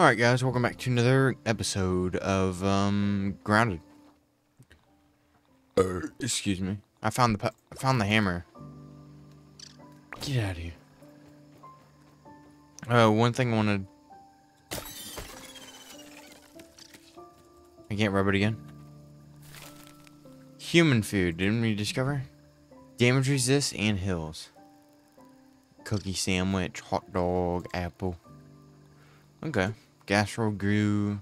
Alright guys, welcome back to another episode of, um, Grounded. Uh, excuse me. I found the, I found the hammer. Get out of here. Uh, one thing I wanted... I can't rub it again. Human food, didn't we discover? Damage resist and heals. Cookie sandwich, hot dog, apple. Okay. Gas roll grew.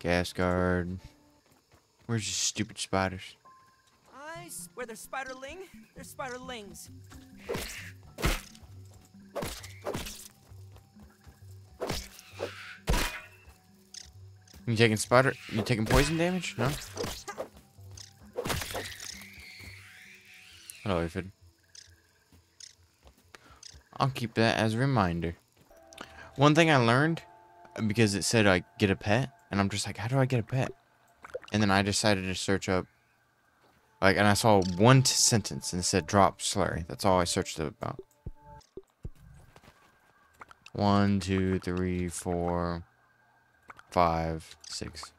Gas guard. Where's your stupid spiders? I swear they're spiderling. They're spiderlings. You taking spider? You taking poison damage? No. Hello, Aphid. I'll keep that as a reminder. One thing I learned, because it said I get a pet, and I'm just like, how do I get a pet? And then I decided to search up, like, and I saw one sentence and it said drop slurry. That's all I searched about. One, two, three, four, five, six.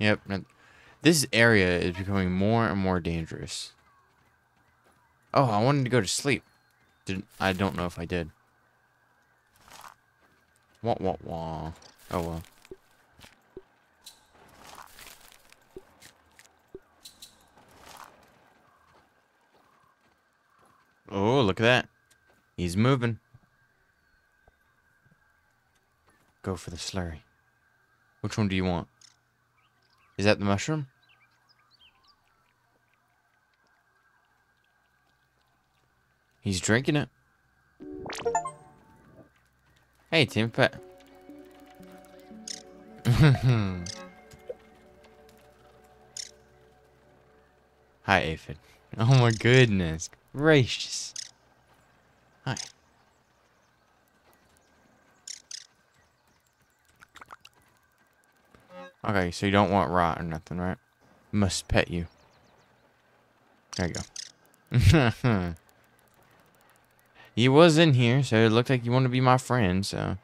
Yep. This area is becoming more and more dangerous. Oh, I wanted to go to sleep. Didn't I don't know if I did. Wah wah wah. Oh well. Oh, look at that. He's moving. Go for the slurry. Which one do you want? Is that the mushroom? He's drinking it. Hey, Tim. Hi, Aphid. Oh my goodness. Gracious. Hi. Okay, so you don't want rot or nothing, right? Must pet you. There you go. he was in here, so it looked like you want to be my friend, so.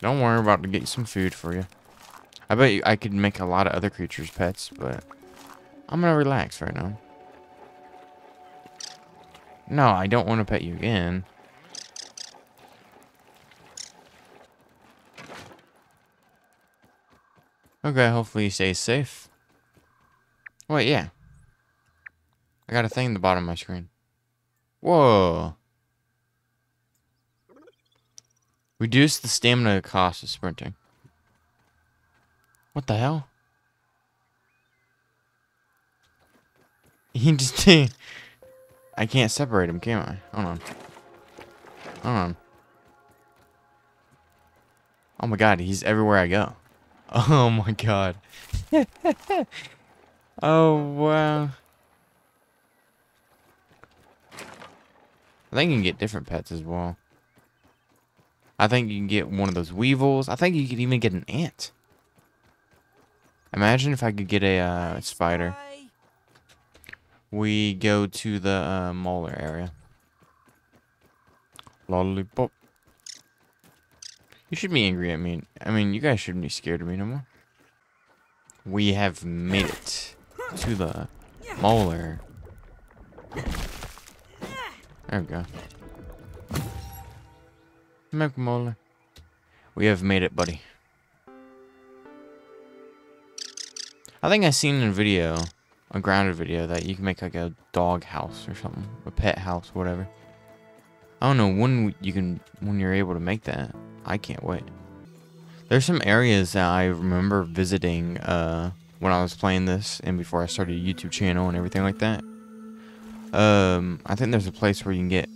Don't worry about to get some food for you. I bet you I could make a lot of other creatures pets, but I'm gonna relax right now. No, I don't want to pet you again. Okay, hopefully he stays safe. Wait, yeah. I got a thing in the bottom of my screen. Whoa. Reduce the stamina cost of sprinting. What the hell? He just... I can't separate him, can I? Hold on. Hold on. Oh my god, he's everywhere I go. Oh my god. oh wow. I think you can get different pets as well. I think you can get one of those weevils. I think you could even get an ant. Imagine if I could get a uh, spider. We go to the uh, molar area. Lollipop. You should be angry at me. I mean, you guys shouldn't be scared of me no more. We have made it to the molar. There we go. Make molar. We have made it, buddy. I think I seen in a video, a grounded video, that you can make like a dog house or something, a pet house, whatever. I don't know when you can, when you're able to make that. I can't wait. There's some areas that I remember visiting uh, when I was playing this and before I started a YouTube channel and everything like that. Um, I think there's a place where you can get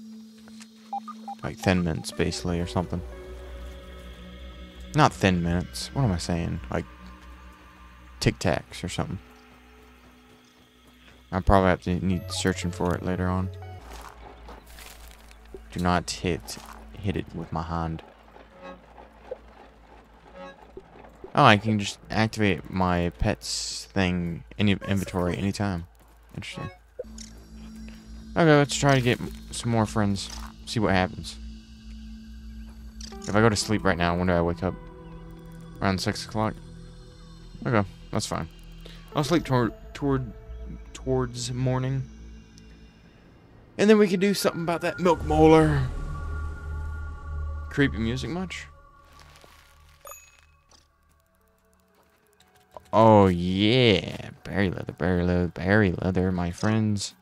like thin mints basically or something. Not thin mints. What am I saying? Like Tic Tacs or something. I probably have to need searching for it later on. Do not hit hit it with my hand. Oh, I can just activate my pets thing any inventory anytime. Interesting. Okay, let's try to get some more friends. See what happens. If I go to sleep right now, when do I wake up? Around 6 o'clock? Okay, that's fine. I'll sleep toward, toward, towards morning. And then we can do something about that milk molar. Creepy music much? Oh yeah, berry leather, berry leather, berry leather, my friends.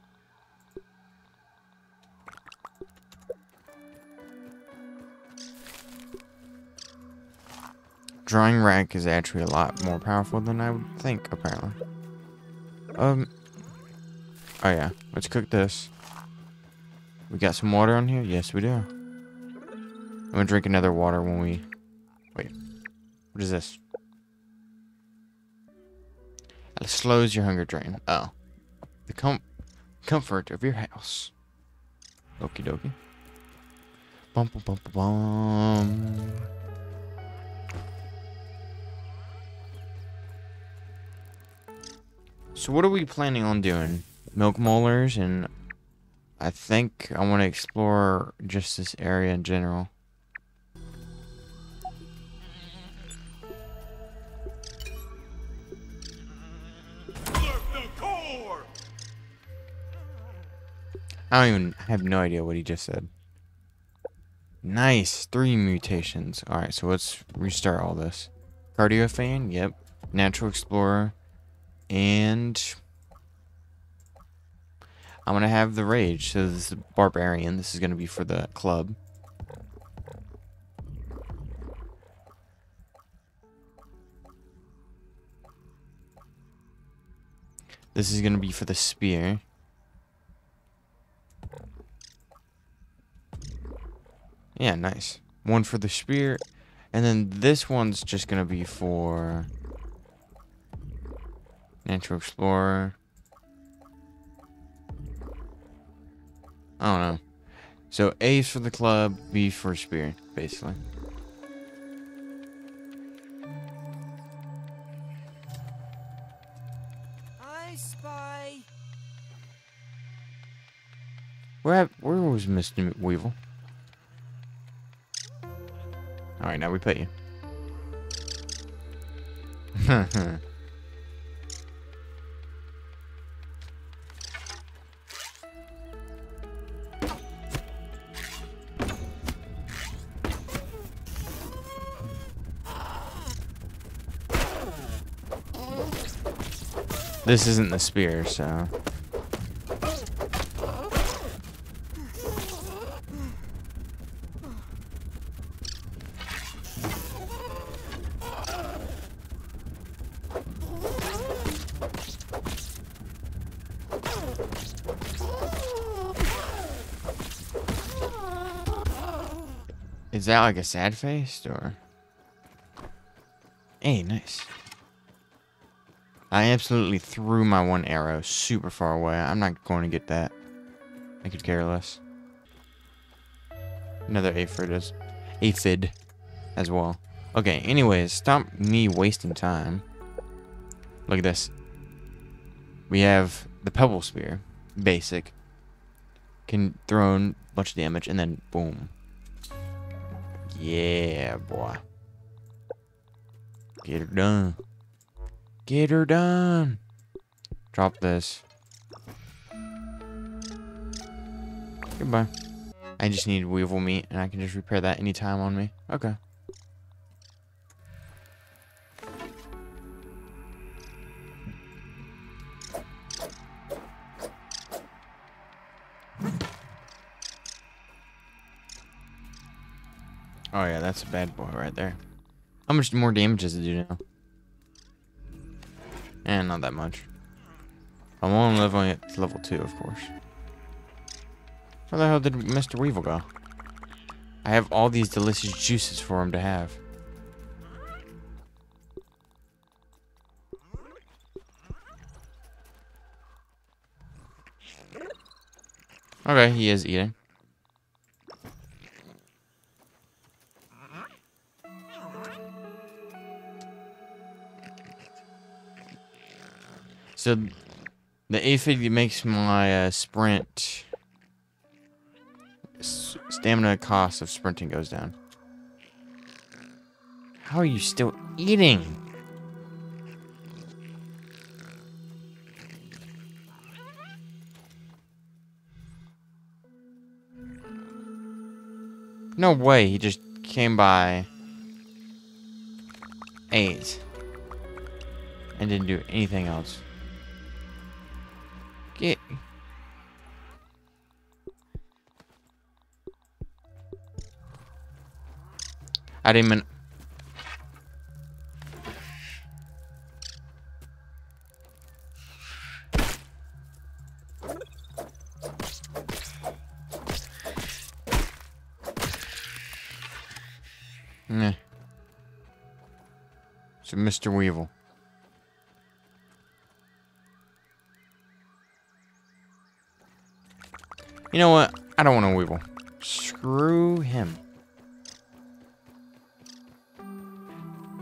Drying rack is actually a lot more powerful than I would think, apparently. Um. Oh yeah, let's cook this. We got some water on here? Yes, we do. I'm gonna drink another water when we... Wait. What is this? It slows your hunger drain. Oh. The com comfort of your house. Okie dokie. Bum bum bum bum. So what are we planning on doing? Milk molars and I think I want to explore just this area in general. I don't even I have no idea what he just said. Nice. Three mutations. Alright, so let's restart all this. Cardio fan, yep. Natural explorer. And I'm gonna have the rage. So this is barbarian. This is gonna be for the club. This is gonna be for the spear. Yeah, nice. One for the spear. And then this one's just going to be for... Natural Explorer. I don't know. So A's for the club, B for spear, basically. I spy. Where where was Mr. Weevil? Alright, now we pay you. this isn't the spear, so... that like a sad face or? Hey, nice. I absolutely threw my one arrow super far away. I'm not going to get that. I could care less. Another aphid as aphid as well. Okay, anyways, stop me wasting time. Look at this. We have the pebble spear, basic. Can throw a bunch of damage and then boom. Yeah, boy. Get her done. Get her done. Drop this. Goodbye. I just need weevil meat, and I can just repair that anytime on me. Okay. Oh yeah, that's a bad boy right there. How much more damage does it do now? And not that much. I'm only leveling it to level 2, of course. Where the hell did Mr. Weevil go? I have all these delicious juices for him to have. Okay, he is eating. So the aphid makes my uh, sprint s- stamina cost of sprinting goes down. How are you still eating? No way, he just came by eight and didn't do anything else. Get. I didn't Mr. Weevil. You know what? I don't want a Weevil. Screw him.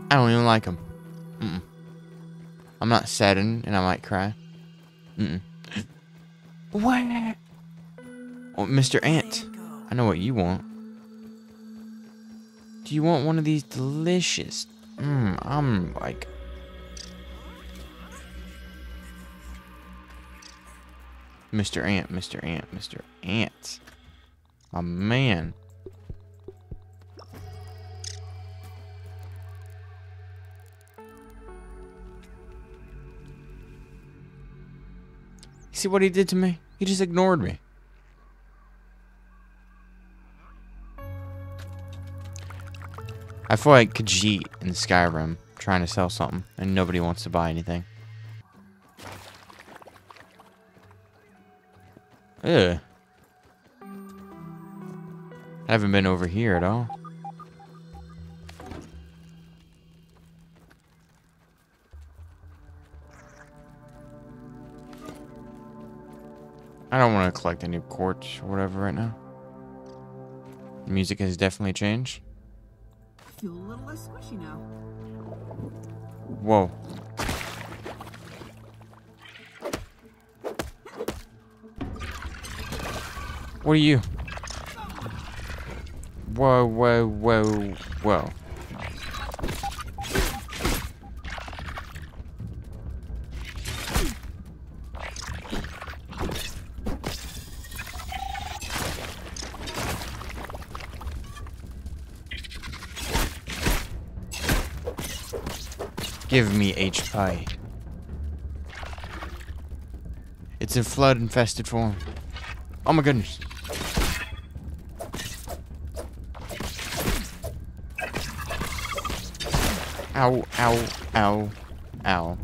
I don't even like him. Mm-mm. I'm not saddened and I might cry. Mm-mm. what? Oh, Mr. Ant. I know what you want. Do you want one of these delicious? Mmm, I'm like. Mr. Ant, Mr. Ant, Mr. Ant. My man. See what he did to me? He just ignored me. I feel like Khajiit in Skyrim trying to sell something and nobody wants to buy anything. I haven't been over here at all. I don't want to collect any quartz or whatever right now. The music has definitely changed. I Feel a little less squishy now. Whoa. What are you? Whoa, whoa, whoa, whoa. Give me HP. It's in flood infested form. Oh my goodness. Ow, ow, ow, ow.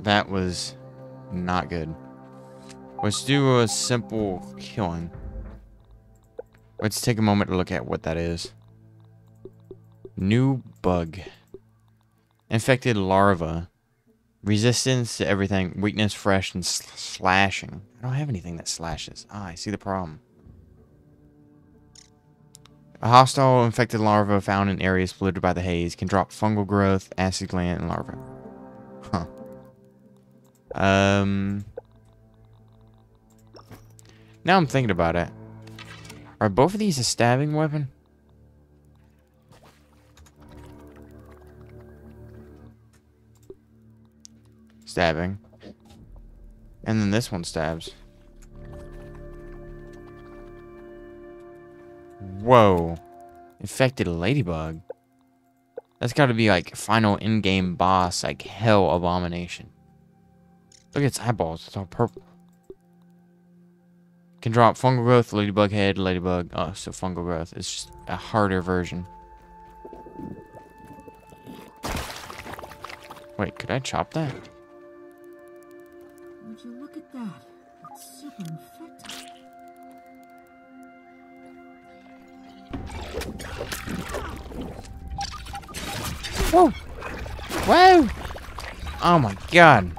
That was not good. Let's do a simple killing. Let's take a moment to look at what that is. New bug. Infected larva. Resistance to everything. Weakness, fresh, and sl slashing. I don't have anything that slashes. Ah, I see the problem. A hostile infected larva found in areas polluted by the haze can drop fungal growth, acid gland, and larva. Huh. Um... Now I'm thinking about it. Are both of these a stabbing weapon? Stabbing. And then this one stabs. Whoa. Infected ladybug. That's got to be like final in-game boss, like hell abomination. Look at its eyeballs. It's all purple. Can drop fungal growth, ladybug head, ladybug. Oh, so fungal growth. It's just a harder version. Wait, could I chop that? Whoa! Whoa! Oh my god.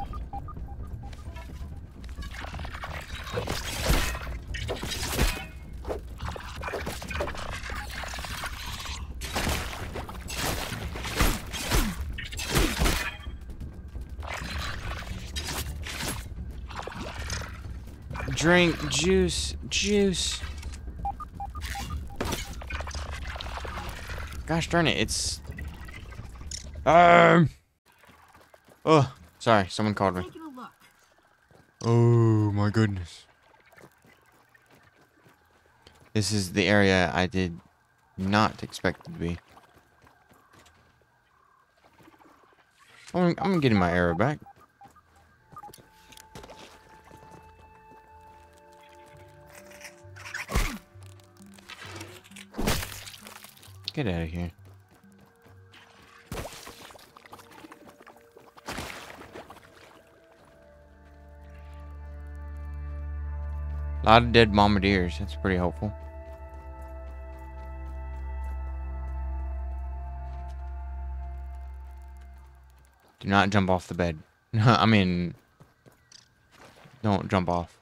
Drink juice, juice. Gosh darn it, it's... Um... Oh, sorry, someone called me. Taking a look. Oh my goodness. This is the area I did not expect it to be. I'm, I'm getting my arrow back. Get out of here. A lot of dead bombardiers. That's pretty hopeful. Do not jump off the bed. I mean, don't jump off.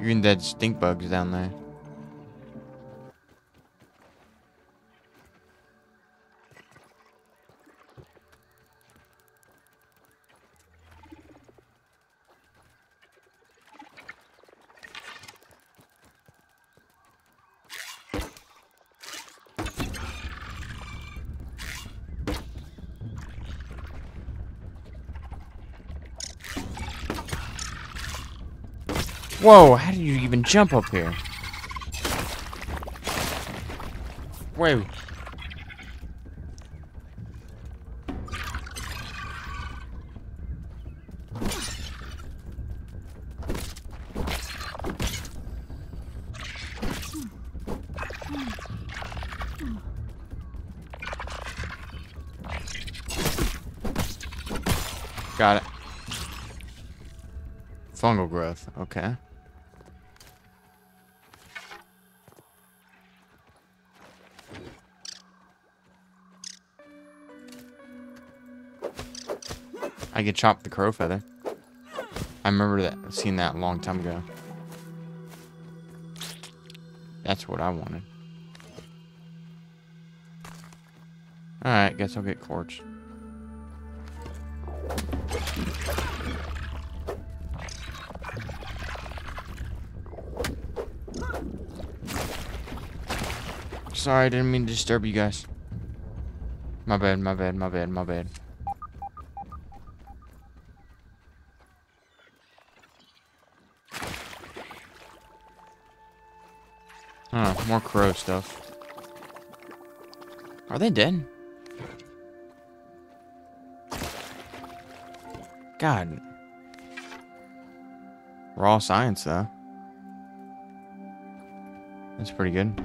Even dead stink bugs down there. Whoa, how did you even jump up here? Whoa. Got it. Fungal growth, okay. I could chop the crow feather. I remember that seeing that a long time ago. That's what I wanted. Alright, guess I'll get quartz. Sorry, I didn't mean to disturb you guys. My bad, my bad, my bad, my bad. More crow stuff. Are they dead? God. Raw science, though. That's pretty good.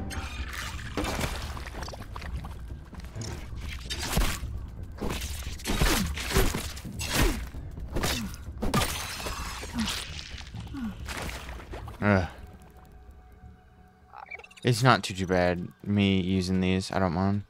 It's not too too bad me using these. I don't mind.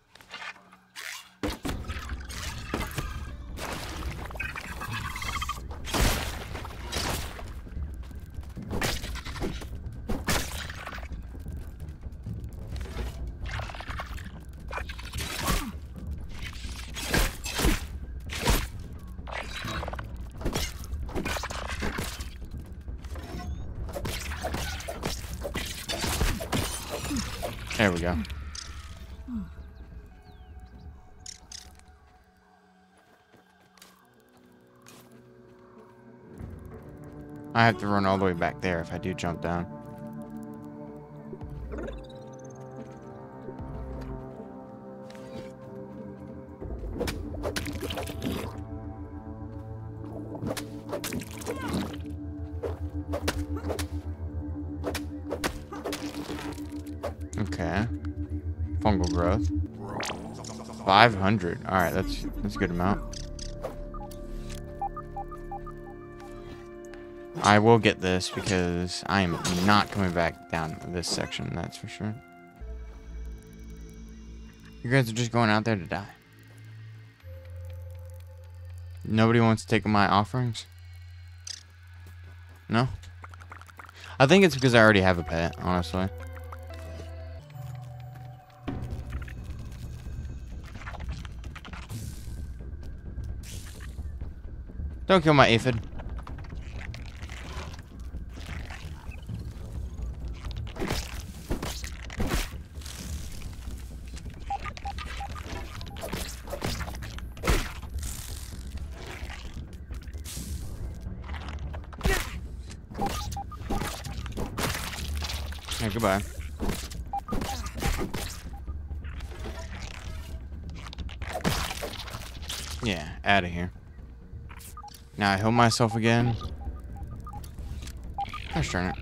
I have to run all the way back there if I do jump down. Okay. Fungal growth. 500. All right, that's that's a good amount. I will get this because I am not coming back down this section, that's for sure. You guys are just going out there to die. Nobody wants to take my offerings? No? I think it's because I already have a pet, honestly. Don't kill my aphid. Heal myself again. Gosh darn it.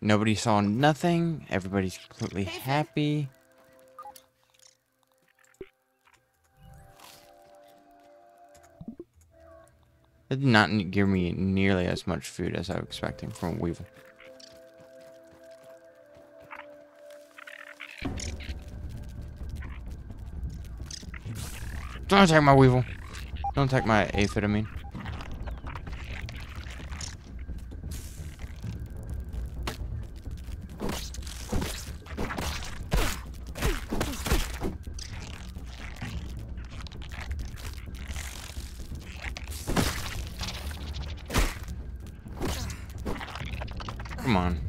Nobody saw nothing. Everybody's completely happy. It did not give me nearly as much food as I was expecting from a weevil. Don't attack my weevil. Don't attack my mean. Come on.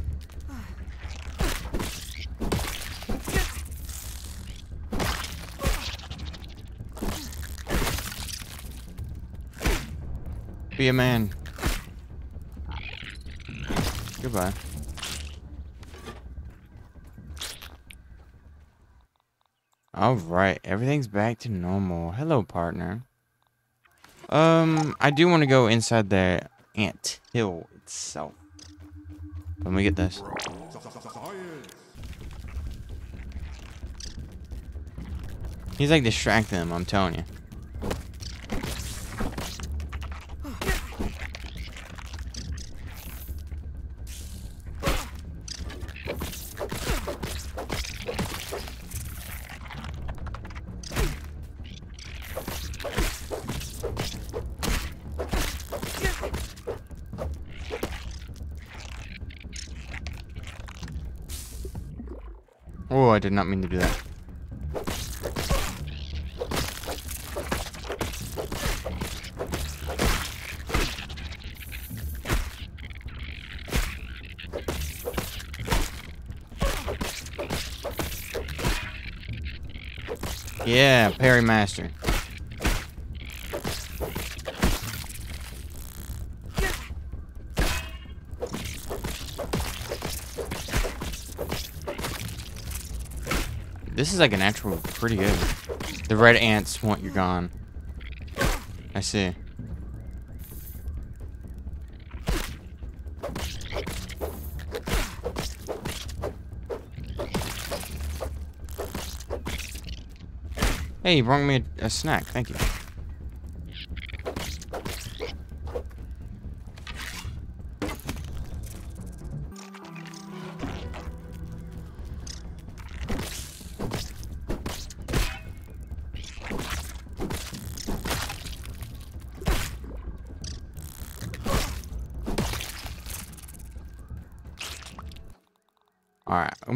Be a man. Goodbye. Alright, everything's back to normal. Hello, partner. Um, I do want to go inside the ant hill itself. Let me get this. He's like distracting them, I'm telling you. Oh, I did not mean to do that. Yeah, Perry Master. This is like an actual pretty good. The red ants want you gone. I see. Hey, you brought me a, a snack. Thank you.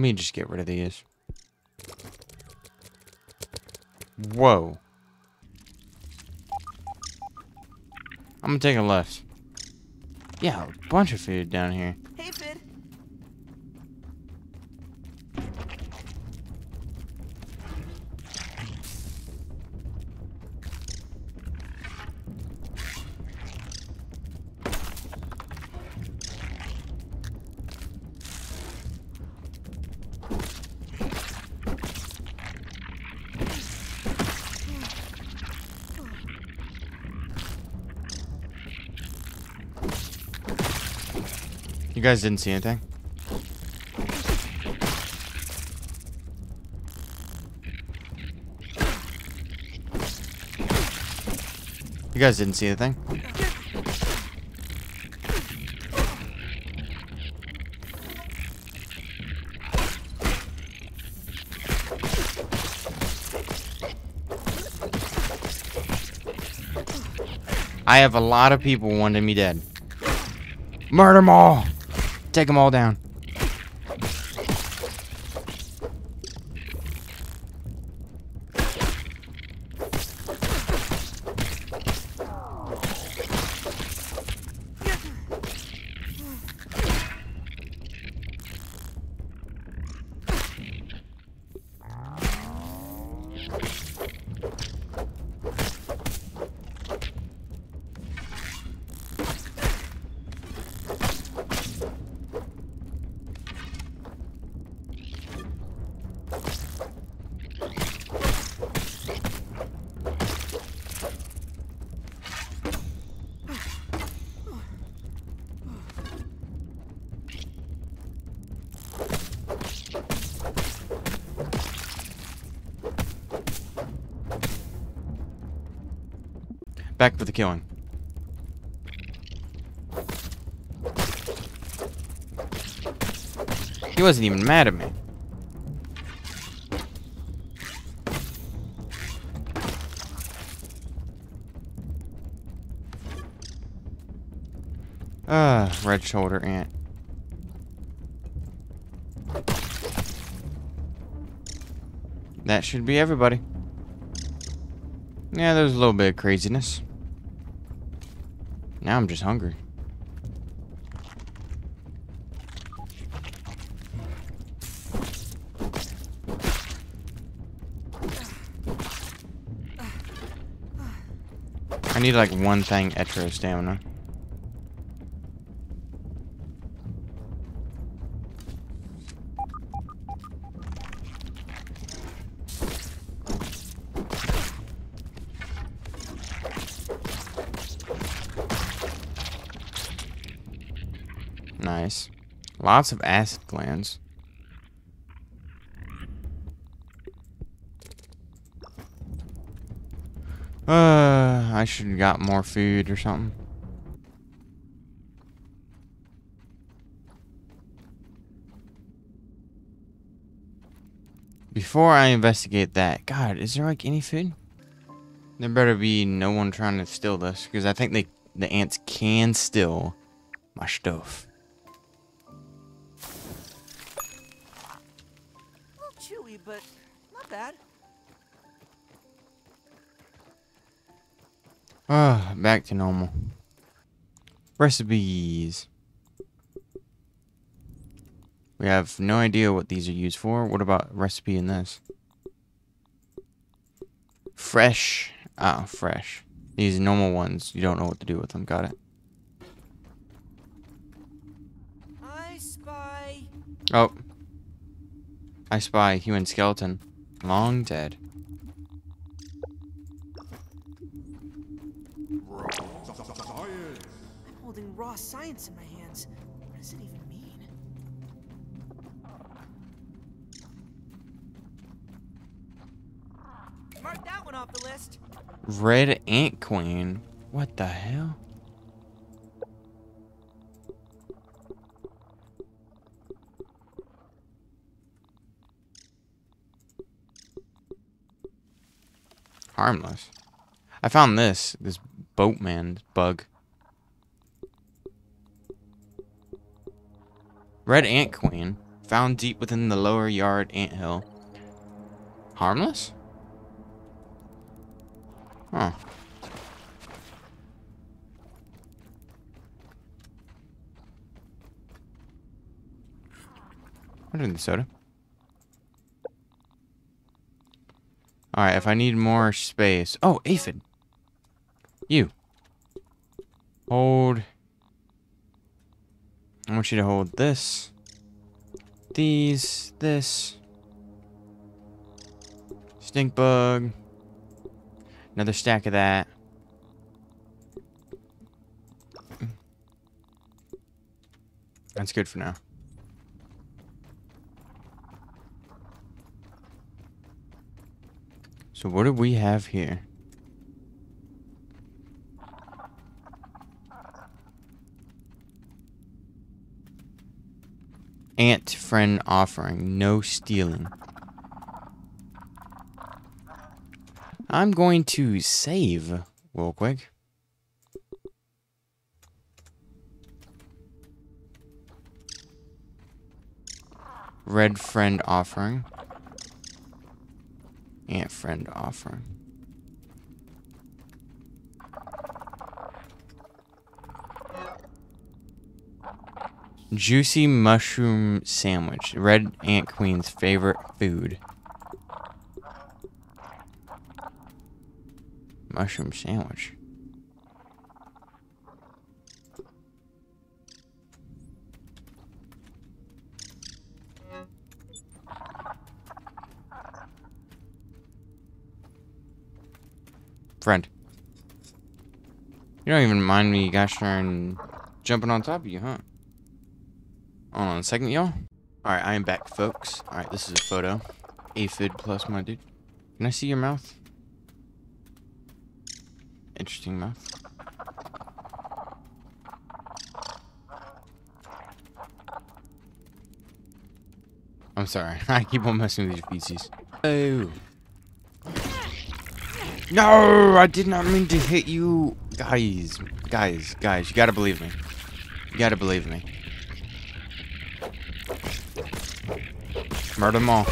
Me just get rid of these. Whoa. I'm gonna take a left. Yeah, a bunch of food down here. You guys didn't see anything? You guys didn't see anything? I have a lot of people wanting me dead. Murder them all! Take them all down. He wasn't even mad at me. Ah, uh, red soldier ant. That should be everybody. Yeah, there's a little bit of craziness. Now I'm just hungry. Need like one thing extra stamina. Nice. Lots of acid glands. Uh, I should have got more food or something. Before I investigate that, God, is there like any food? There better be no one trying to steal this, because I think they the ants can steal my stuff. Oh, but not bad. Ah, back to normal. Recipes. We have no idea what these are used for. What about recipe in this? Fresh. Ah, fresh. These normal ones, you don't know what to do with them. Got it. I spy. Oh, I spy human skeleton. Long dead. Science in my hands. What does it even mean? Mark that one off the list. Red Ant Queen? What the hell? Harmless. I found this, this boatman bug. Red Ant Queen, found deep within the lower yard ant hill. Harmless? Huh. What the soda? Alright, if I need more space... Oh, aphid. You. Hold... I want you to hold this. These. This. Stink bug. Another stack of that. That's good for now. So what do we have here? Ant friend offering. No stealing. I'm going to save real quick. Red friend offering. Ant friend offering. Juicy mushroom sandwich. Red Ant Queen's favorite food. Mushroom sandwich. Friend. You don't even mind me gosh darn jumping on top of you, huh? Hold on a second, y'all. Alright, I am back, folks. Alright, this is a photo. Aphid plus my dude. Can I see your mouth? interesting mouth. I'm sorry. I keep on messing with your feces. Oh. No, I did not mean to hit you. Guys, guys, guys, you gotta believe me. You gotta believe me. Murder them all.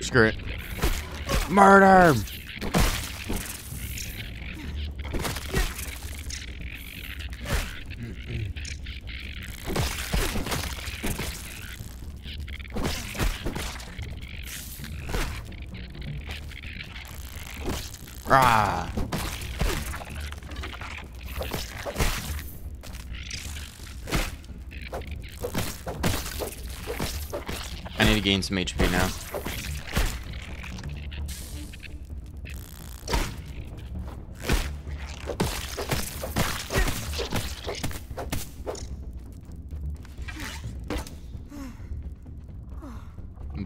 Screw it. Murder! Ah. I need to gain some HP now.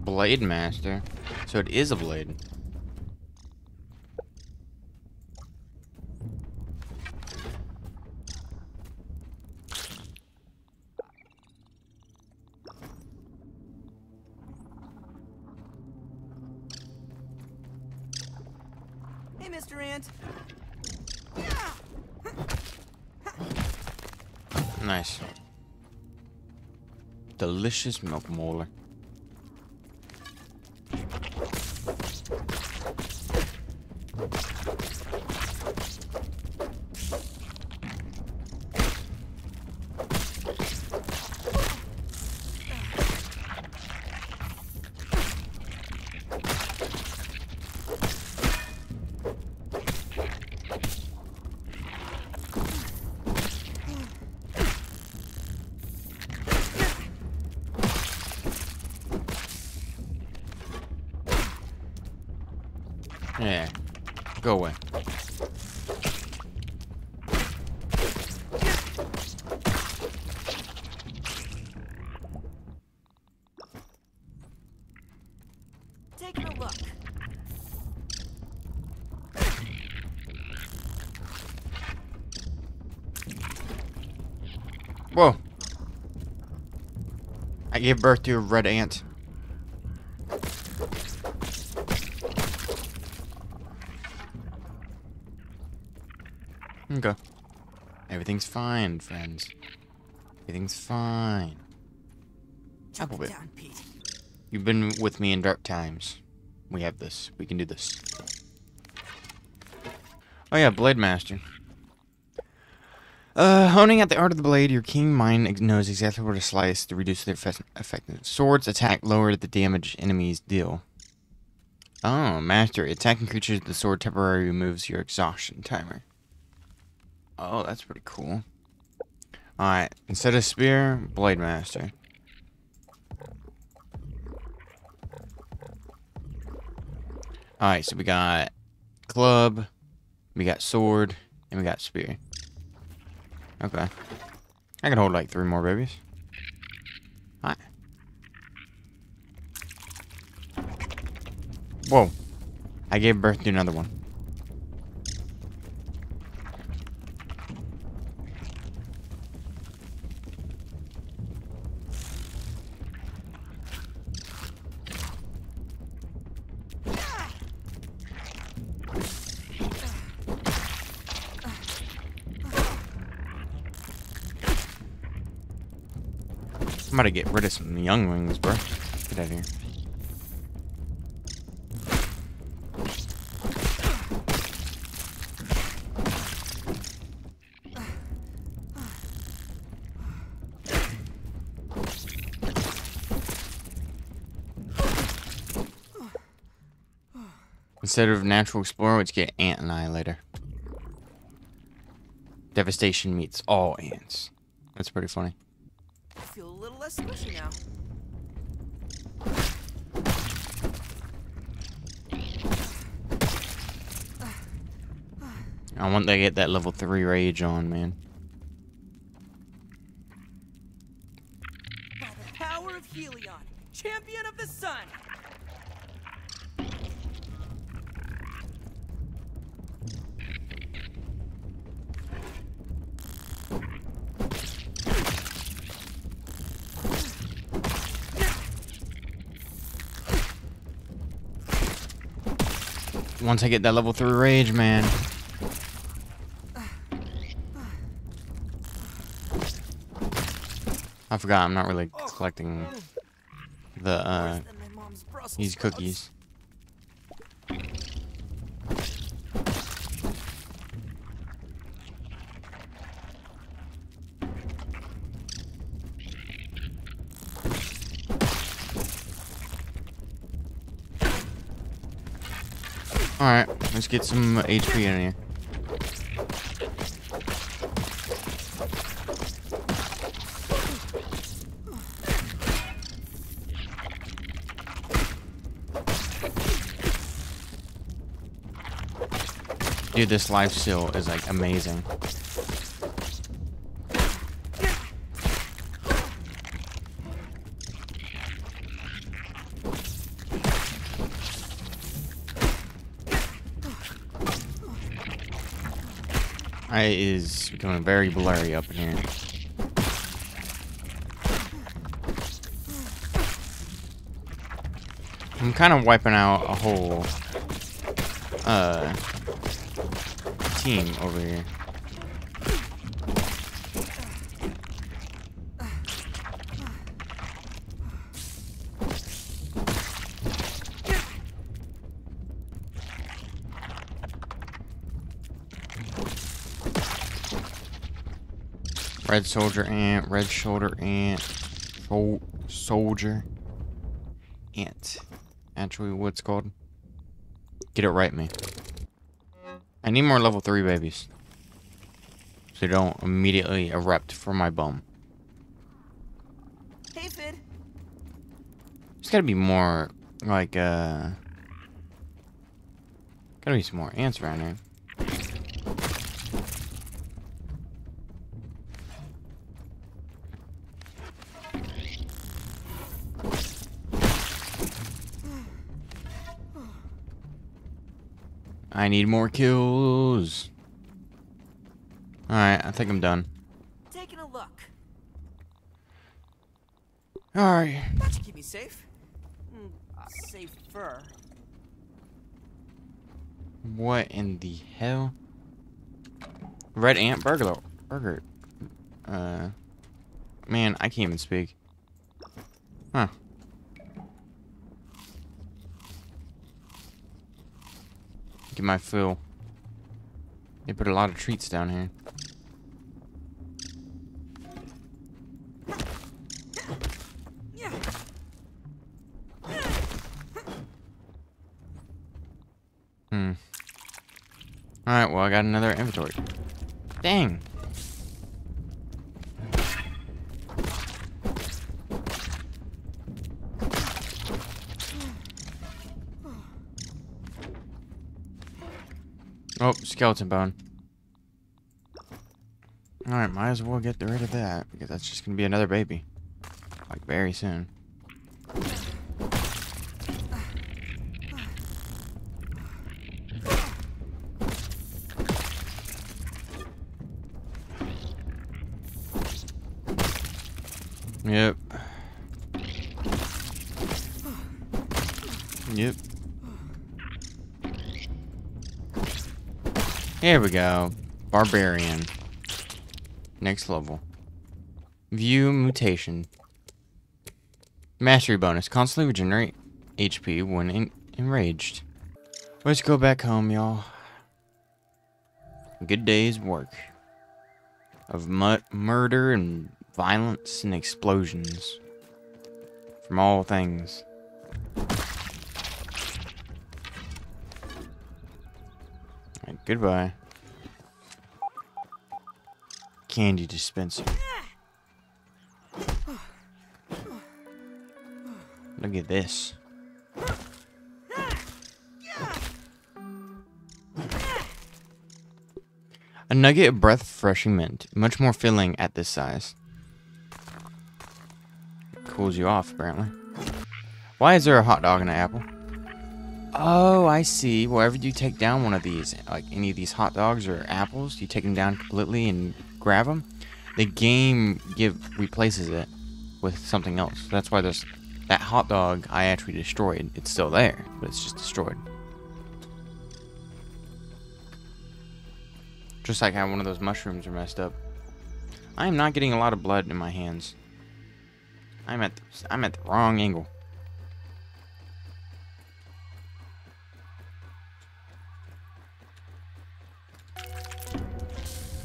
Blade Master. So it is a blade. Delicious milk molar. Yeah. Go away. Taking a look. Whoa. I gave birth to a red ant. Okay. Everything's fine, friends. Everything's fine. Chop it bit. down, Pete. You've been with me in dark times. We have this. We can do this. Oh yeah, Blade Master. Uh, honing at the art of the blade, your keen mind knows exactly where to slice to reduce their effect- effectiveness. Swords attack lower the damage enemies deal. Oh, Master. Attacking creatures with the sword temporarily removes your exhaustion timer. Oh, that's pretty cool. Alright, instead of spear, Blade Master. Alright, so we got club, we got sword, and we got spear. Okay. I can hold like three more babies. Alright. Whoa. I gave birth to another one. I'm about to get rid of some young wings, bro. Get out of here. Instead of natural explorer, let's get ant annihilator. Devastation meets all ants. That's pretty funny. I feel a little less squishy now. I want to get that level 3 rage on, man. By the power Helion, champion of the sun. Once I get that level 3 rage, man. I forgot I'm not really collecting the uh these cookies. Alright, let's get some HP in here. Dude, this life steal is like amazing. It is becoming very blurry up in here. I'm kind of wiping out a whole uh, team over here. Red soldier ant, red shoulder ant, sol soldier ant. Actually, what's called? Get it right, me. I need more level 3 babies. So they don't immediately erupt from my bum. Hey, Fid. There's gotta be more, like, uh... Gotta be some more ants around here. I need more kills. Alright, I think I'm done. Taking a look. Alright. That should keep me safe. Mm, safer. What in the hell? Red ant burglar. Burger. Uh. Man, I can't even speak. Huh. Get my fill. They put a lot of treats down here. Hmm. Alright, well, I got another inventory. Dang. Oh, skeleton bone. Alright, might as well get rid of that, because that's just gonna be another baby. Like, very soon. Yep. Yep. Here we go. Barbarian. Next level. View mutation. Mastery bonus. Constantly regenerate HP when en enraged. Let's go back home, y'all. Good day's work. Of mu murder and violence and explosions. From all things. Right, goodbye. Candy dispenser. Look at this. A nugget of breath refreshing mint. Much more filling at this size. It cools you off, apparently. Why is there a hot dog and an apple? Oh, I see. Wherever you take down one of these, like any of these hot dogs or apples, you take them down completely and grab them, the game give replaces it with something else. That's why there's that hot dog I actually destroyed. It's still there, but it's just destroyed. Just like how one of those mushrooms are messed up. I am not getting a lot of blood in my hands. I'm at the, I'm at the wrong angle.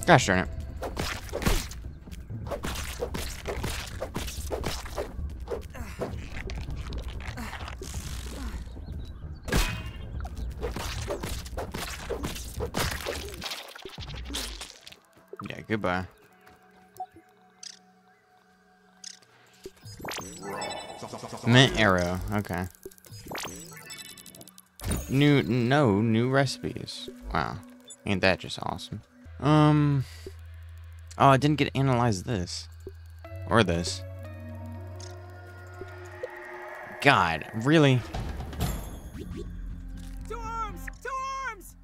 Gosh darn it. Yeah, goodbye. Mint arrow, okay. New, no, new recipes. Wow. Ain't that just awesome? Um. Oh, I didn't get to analyze this. Or this. God, really? Two arms! Two arms!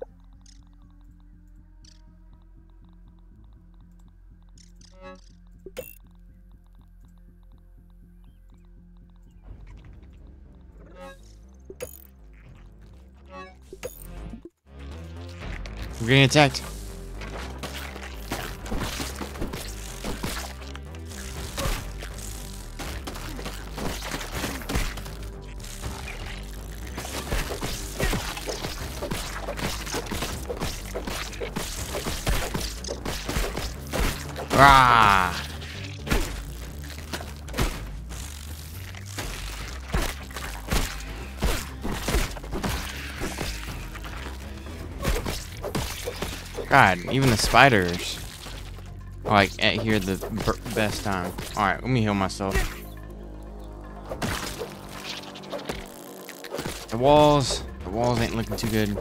We're getting attacked. God, even the spiders are like at here the best time. All right, let me heal myself. The walls, the walls ain't looking too good.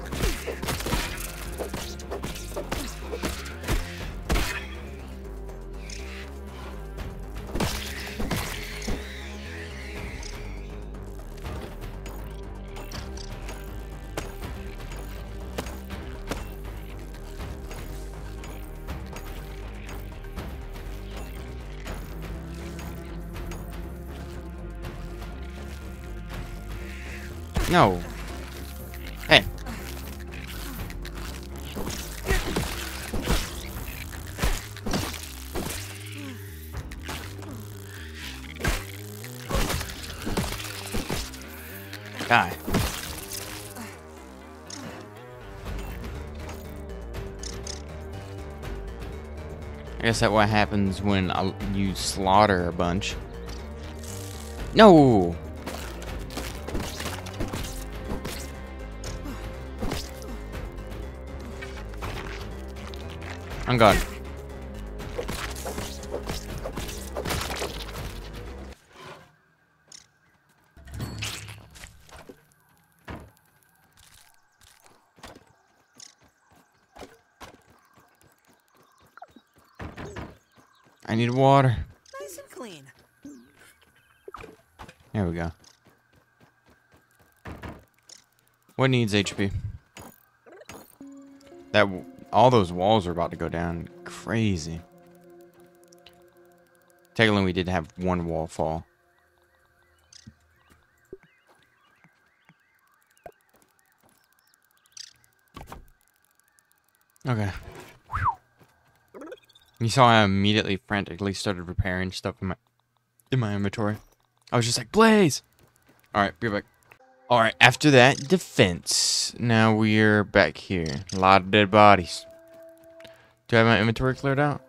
Guess that what happens when you slaughter a bunch. No! I'm gone. I need water. Nice and clean. There we go. What needs HP? That w- all those walls are about to go down crazy. Technically, we did have one wall fall. Okay. You saw I immediately frantically started repairing stuff in my in my inventory. I was just like, Blaze! Alright, be back. Alright, after that, defense. Now we're back here. A lot of dead bodies. Do I have my inventory cleared out?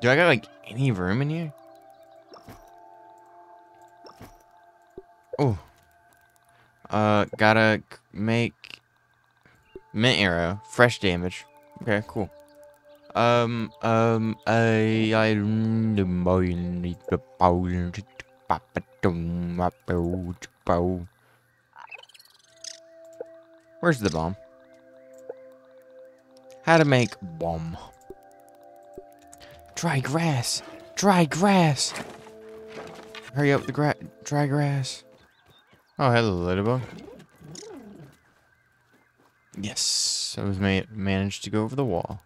Do I got like any room in here? Oh. Uh, gotta make mint arrow, fresh damage. Okay, cool. Um, um, I, I, Where's the bomb? How to make bomb. Dry grass. Dry grass. Hurry up the gra dry grass. Oh, hello, Ladybug. Yes, I was ma managed to go over the wall.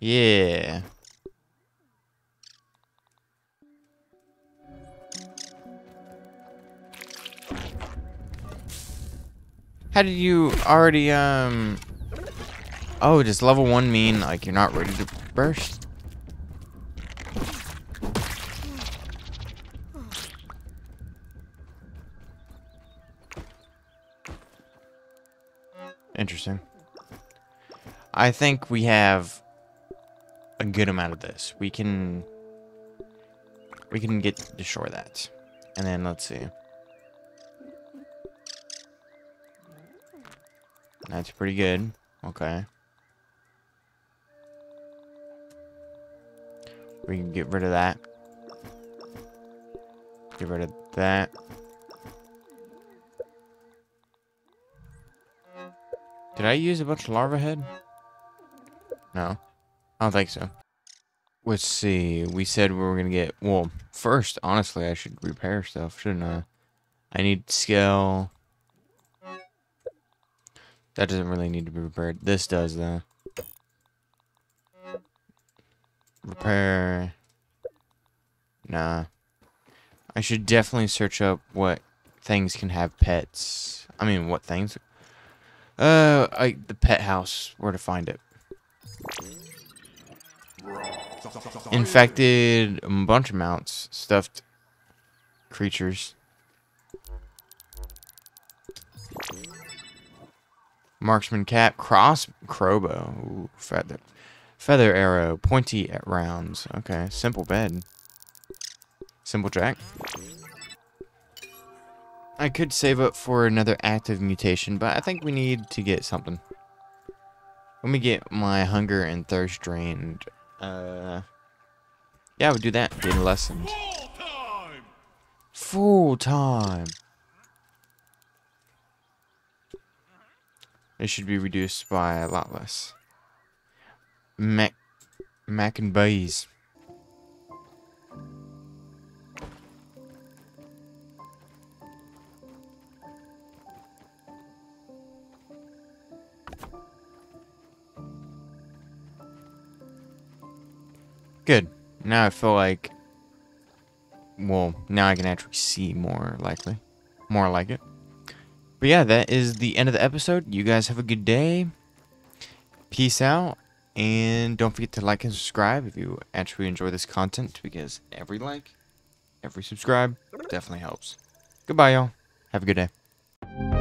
Yeah. How did you already, um... Oh, does level 1 mean, like, you're not ready to burst? Interesting. I think we have a good amount of this. We can... We can get destroy that. And then, let's see. That's pretty good. Okay. We can get rid of that. Get rid of that. Did I use a bunch of larva head? No. I don't think so. Let's see. We said we were going to get... Well, first, honestly, I should repair stuff, shouldn't I? I need scale... That doesn't really need to be repaired. This does, though. Repair. Nah. I should definitely search up what things can have pets. I mean, what things? Uh, I, the pet house. Where to find it. Infected a bunch of mounts. Stuffed creatures. Marksman cap, cross crowbow, Ooh, feather, feather arrow, pointy at rounds. Okay, simple bed. Simple jack. I could save up for another active mutation, but I think we need to get something. Let me get my hunger and thirst drained. Uh, yeah, would do that. Get lessons. Full time. Full time. It should be reduced by a lot less. Mac, Mac and Bays. Good. Now I feel like, well, now I can actually see more likely. More like it. But yeah, that is the end of the episode. You guys have a good day. Peace out. And don't forget to like and subscribe if you actually enjoy this content because every like, every subscribe definitely helps. Goodbye, y'all. Have a good day.